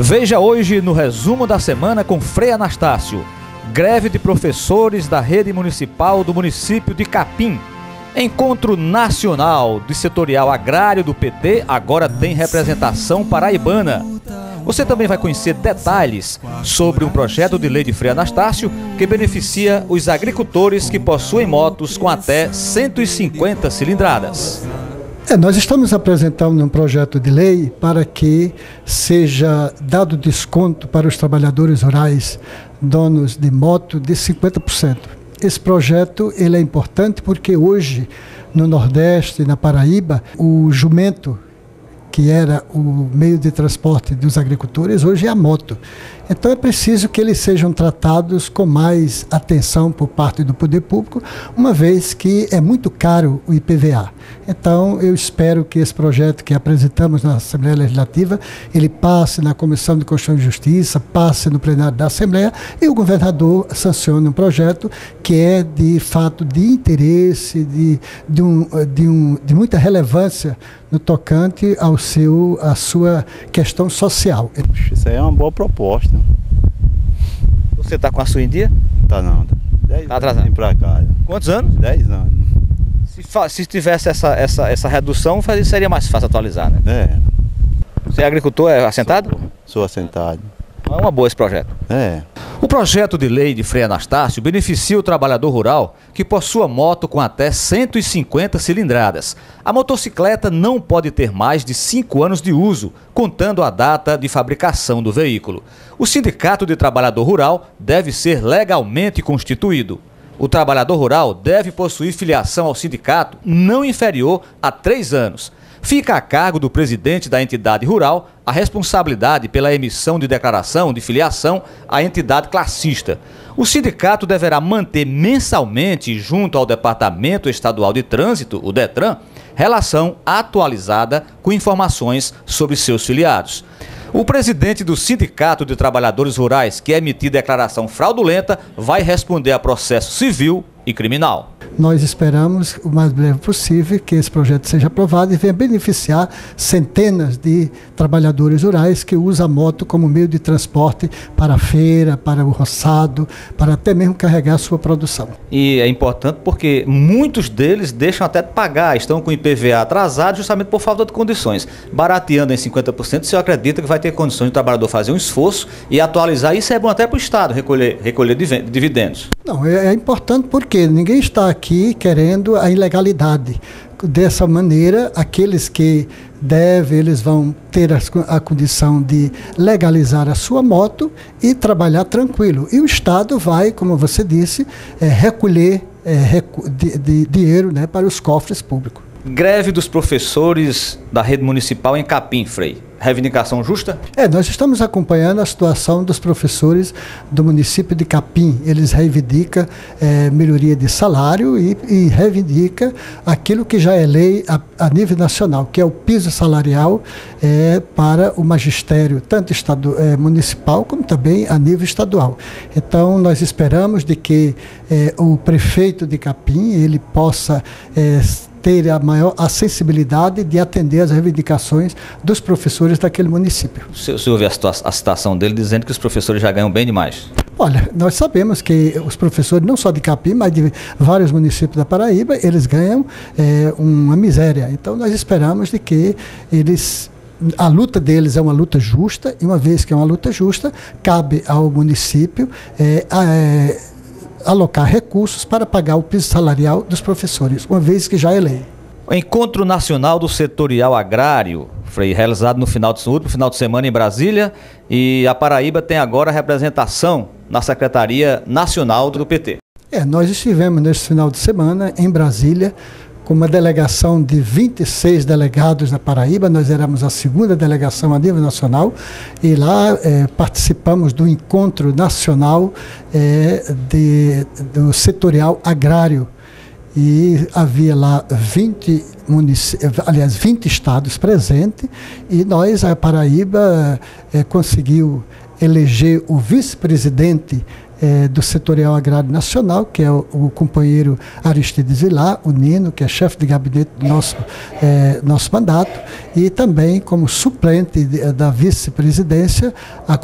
Veja hoje no resumo da semana com Frei Anastácio. Greve de professores da rede municipal do município de Capim. Encontro Nacional de Setorial Agrário do PT agora tem representação paraibana. Você também vai conhecer detalhes sobre um projeto de lei de Frei Anastácio que beneficia os agricultores que possuem motos com até 150 cilindradas. É, nós estamos apresentando um projeto de lei para que seja dado desconto para os trabalhadores rurais donos de moto de 50%. Esse projeto ele é importante porque hoje no Nordeste, na Paraíba, o jumento que era o meio de transporte dos agricultores, hoje é a moto. Então é preciso que eles sejam tratados com mais atenção por parte do poder público, uma vez que é muito caro o IPVA. Então eu espero que esse projeto que apresentamos na Assembleia Legislativa, ele passe na Comissão de Constituição e Justiça, passe no plenário da Assembleia e o governador sancione um projeto que é de fato de interesse, de, de, um, de, um, de muita relevância no tocante ao seu, à sua questão social. Isso aí é uma boa proposta. Você está com a sua em dia? Tá não. Tá, tá atrasado. Pra cá. Quantos anos? Dez anos. Se, se tivesse essa, essa, essa redução, seria mais fácil atualizar, né? É. Você é agricultor, é assentado? Sou, sou assentado. É uma boa esse projeto. É. O projeto de lei de Frei Anastácio beneficia o trabalhador rural que possua moto com até 150 cilindradas. A motocicleta não pode ter mais de 5 anos de uso, contando a data de fabricação do veículo. O Sindicato de Trabalhador Rural deve ser legalmente constituído. O trabalhador rural deve possuir filiação ao sindicato não inferior a 3 anos fica a cargo do presidente da entidade rural a responsabilidade pela emissão de declaração de filiação à entidade classista. O sindicato deverá manter mensalmente, junto ao Departamento Estadual de Trânsito, o DETRAN, relação atualizada com informações sobre seus filiados. O presidente do Sindicato de Trabalhadores Rurais, que emitiu declaração fraudulenta, vai responder a processo civil e criminal. Nós esperamos o mais breve possível que esse projeto seja aprovado e venha beneficiar centenas de trabalhadores rurais que usam a moto como meio de transporte para a feira, para o roçado, para até mesmo carregar a sua produção. E é importante porque muitos deles deixam até de pagar, estão com IPVA atrasado justamente por falta de condições. Barateando em 50%, se eu acredita que vai ter condições de o trabalhador fazer um esforço e atualizar. Isso é bom até para o Estado recolher, recolher dividendos. Não, é, é importante porque ninguém está aqui querendo a ilegalidade. Dessa maneira, aqueles que devem, eles vão ter a, a condição de legalizar a sua moto e trabalhar tranquilo. E o Estado vai, como você disse, é, recolher é, recu de, de dinheiro né, para os cofres públicos. Greve dos professores da rede municipal em Capim, Frei reivindicação justa? É, nós estamos acompanhando a situação dos professores do município de Capim. Eles reivindicam é, melhoria de salário e, e reivindica aquilo que já é lei a, a, nível nacional, que é o piso salarial é, para o magistério, tanto estado, é, municipal como também a nível estadual. Então, nós esperamos de que é, o prefeito de Capim ele possa é, ter a maior acessibilidade de atender às reivindicações dos professores daquele município. O senhor, ouviu a, a citação dele dizendo que os professores já ganham bem demais? Olha, nós sabemos que os professores, não só de Capim, mas de vários municípios da Paraíba, eles ganham é, uma miséria. Então nós esperamos de que eles a luta deles é uma luta justa, e uma vez que é uma luta justa, cabe ao município é, é, alocar recursos para pagar o piso salarial dos professores, uma vez que já é lei. O Encontro Nacional do Setorial Agrário foi realizado no final de, no final de semana em Brasília e a Paraíba tem agora representação na Secretaria Nacional do PT. É, nós estivemos nesse final de semana em Brasília com uma delegação de 26 delegados da Paraíba, nós éramos a segunda delegação a nível nacional, e lá é, participamos do encontro nacional é, de, do setorial agrário. E havia lá 20 aliás, 20 estados presentes, e nós, a Paraíba, conseguiu eleger o vice-presidente é, do Setorial Agrário Nacional, que é o, o, companheiro Aristides Vilar, o Nino, que é chefe de gabinete do nosso, é, nosso mandato, e também como suplente de, da vice-presidência, a,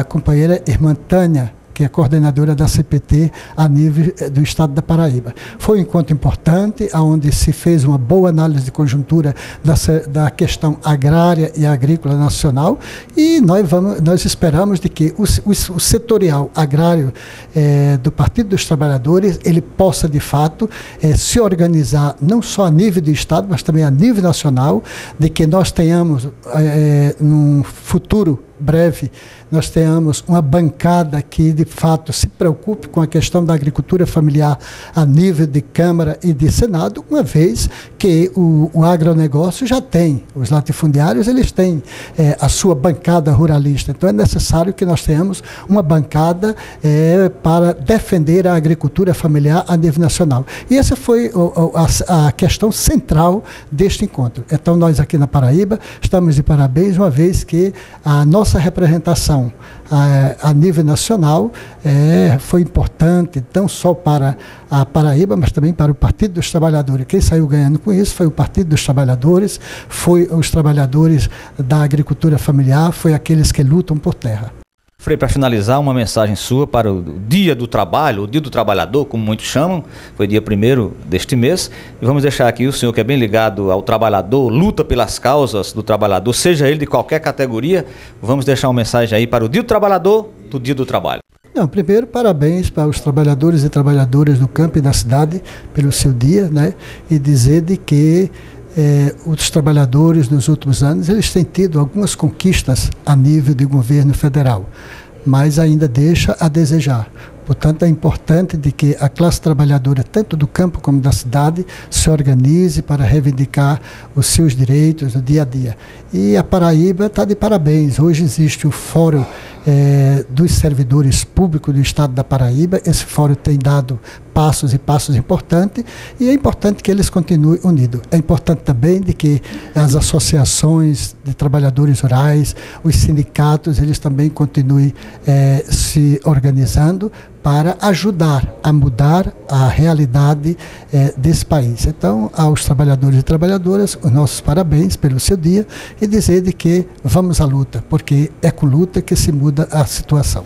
a companheira Irmã Tânia que é coordenadora da CPT a nível eh, do estado da Paraíba. Foi um encontro importante, onde se fez uma boa análise de conjuntura da, da questão agrária e agrícola nacional e nós, vamos, nós esperamos de que o, o, o setorial agrário é, do Partido dos Trabalhadores ele possa de fato é, se organizar não só a nível do estado, mas também a nível nacional, de que nós tenhamos é, num futuro breve nós tenhamos uma bancada que de fato se preocupe com a questão da agricultura familiar a nível de Câmara e de Senado, uma vez que o, o agronegócio já tem, os latifundiários eles têm é, a sua bancada ruralista. Então é necessário que nós tenhamos uma bancada é, para defender a agricultura familiar a nível nacional. E essa foi o, a, a questão central deste encontro. Então nós aqui na Paraíba estamos de parabéns, uma vez que a nossa nossa representação a, a nível nacional é, foi importante, não só para a Paraíba, mas também para o Partido dos Trabalhadores. Quem saiu ganhando com isso foi o Partido dos Trabalhadores, foi os trabalhadores da agricultura familiar, foi aqueles que lutam por terra. Frei, para finalizar, uma mensagem sua para o Dia do Trabalho, o Dia do Trabalhador, como muitos chamam, foi dia primeiro deste mês. E vamos deixar aqui o senhor que é bem ligado ao trabalhador, luta pelas causas do trabalhador, seja ele de qualquer categoria. Vamos deixar uma mensagem aí para o Dia do Trabalhador, do Dia do Trabalho. Não, primeiro, parabéns para os trabalhadores e trabalhadoras do campo e da cidade pelo seu dia, né? E dizer de que eh, os trabalhadores nos últimos anos eles têm tido algumas conquistas a nível de governo federal, mas ainda deixa a desejar. Portanto, é importante de que a classe trabalhadora, tanto do campo como da cidade, se organize para reivindicar os seus direitos no dia a dia. E a Paraíba está de parabéns. Hoje existe o Fórum é, dos Servidores Públicos do Estado da Paraíba. Esse fórum tem dado passos e passos importantes e é importante que eles continuem unidos. É importante também de que as associações de trabalhadores rurais, os sindicatos, eles também continuem é, se organizando para ajudar a mudar a realidade é, desse país. Então, aos trabalhadores e trabalhadoras, os nossos parabéns pelo seu dia e dizer de que vamos à luta, porque é com luta que se muda a situação.